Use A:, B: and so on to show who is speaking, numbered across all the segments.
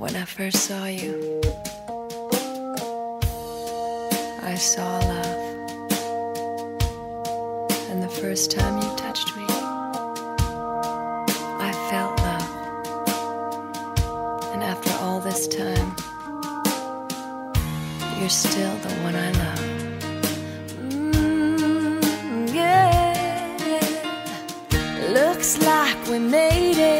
A: When I first saw you, I saw love. And the first time you touched me, I felt love. And after all this time, you're still the one I love. Mm, yeah. Looks like we made it.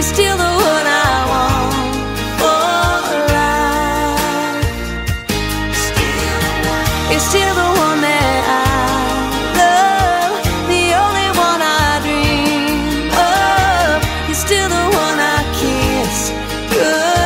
A: you're still the one I want for life. You're still the one that I love, the only one I dream of. You're still the one I kiss. Good.